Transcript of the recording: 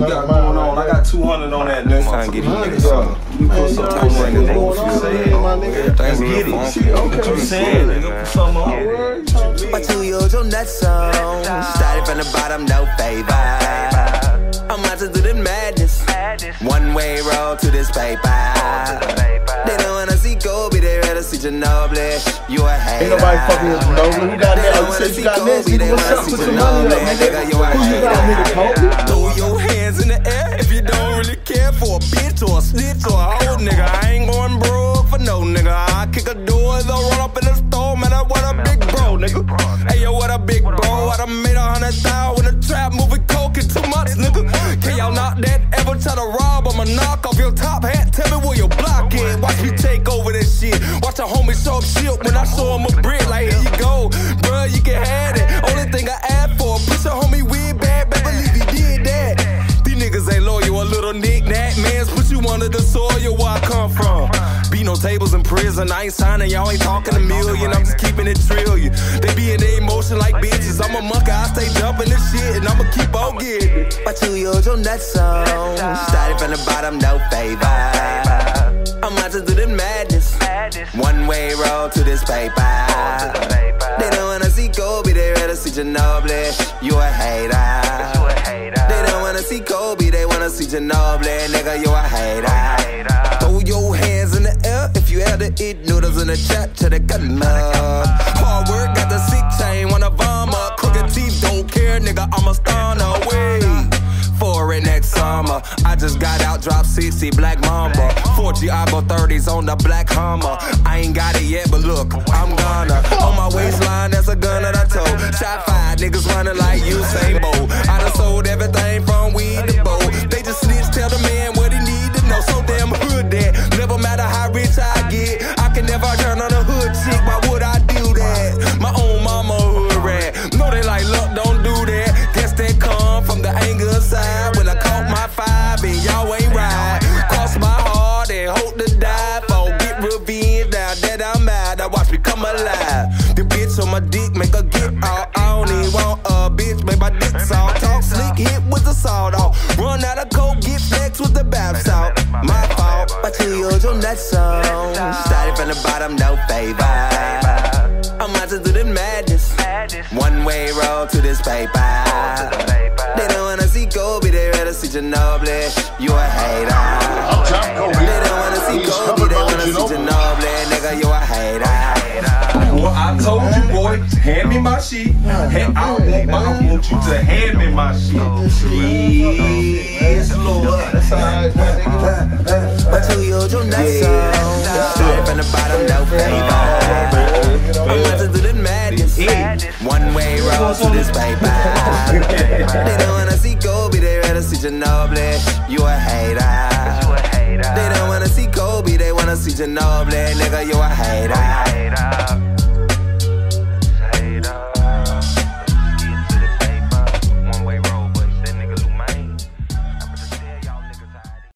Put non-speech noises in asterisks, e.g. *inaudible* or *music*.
you got going on? I got 200 on that nigga. Trying to get these niggas Yeah. something. You put some Everything money is on going on. it. Everything's Let's get it. See, okay. What you saying, nigga? Put on. My two years on that song. Started from the bottom, no favor. I'm out to do the madness. One way road to this paper. They don't wanna see Kobe, they rather see Ginobili. You a hater. Ain't nobody fucking with Ginobili. Who got that? You said you got Nancy. What's up? Put some money up, nigga. You a Who you got, nigga? hater. Kobe? Throw your hands in the air if you don't really care for a bitch or a snitch or a hoe, nigga. I ain't going broke for no nigga. I kick a door, they'll run up in the store, man. I want a big bro, nigga. Hey yo, what a big bro. I done made a hundred thousand knock off your top hat. Tell me where your block oh, is. Watch me take over that shit. Watch a homie show up shit when I show him a brick. Like, here you go, bruh, you can have it. Only thing I ask for, push a homie with bad, but believe he did that. These niggas ain't loyal, a little knick-knack. Man's put you under the soil where I come from. No tables in prison, I ain't signing, y'all ain't talking a million. I'm just keeping it trillion. They be in their emotion like bitches. I'm a monkey, I stay jumping this shit, and I'ma keep on getting it. My two years on that song. Started from the bottom, no favor. I'm out to do the madness. One way road to this paper. They don't wanna see Kobe, they rather see Ginobili. You a hater. They don't wanna see Kobe, they wanna see Ginobili. Nigga, you a hater. The chat to the gun up. Hard work got the sick chain, wanna vomit. Crooked teeth, don't care, nigga, I'm a stunner. Wait for it next summer. I just got out, dropped 60, Black Mamba. 4G, I go 30s on the Black Hummer. I ain't got it yet, but look, I'm gonna. On my waistline, that's a gun that I told. Shot five, niggas running like Usain Bolt. Me come alive. The bitch on my dick make her get out. I don't even want a bitch, make my dick soft. Talk slick, hit with the sawed off. Run out of coke, get flex with the bath salt. My fault, my years on that song. Started from the bottom, no favor. I'm out to do the madness. One way road to this paper. They don't wanna see Kobe, they rather see Ginobili. You a hater. Told you, boy, hand me my shit. Hand, I, want, I want you to hand me my shit. Oh, yes, Lord. That's alright, my nigga. My two years on that song. Started from the bottom, no favor. I'm about to do the madness. One way road to this paper. *laughs* They don't wanna see Kobe, they rather see Ginobili. You a hater. They don't wanna see Kobe, they wanna see Ginobili. Nigga, you a hater.